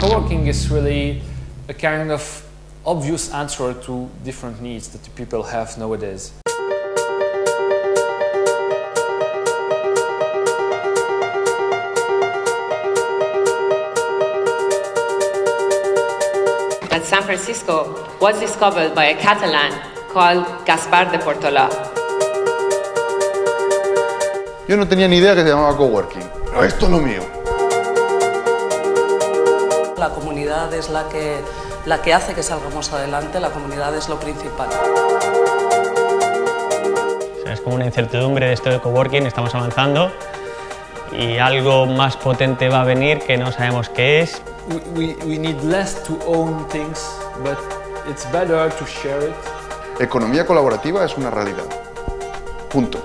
co-working is really a kind of obvious answer to different needs that people have nowadays. And San Francisco was discovered by a Catalan called Gaspar de Portola. Yo no tenía ni idea que se llamaba coworking. Pero esto es lo mío. La comunidad es la que, la que hace que salgamos adelante, la comunidad es lo principal. O sea, es como una incertidumbre de esto de coworking, estamos avanzando y algo más potente va a venir que no sabemos qué es. We, we, we need less to own things, but it's better to share it. Economía colaborativa es una realidad. Punto.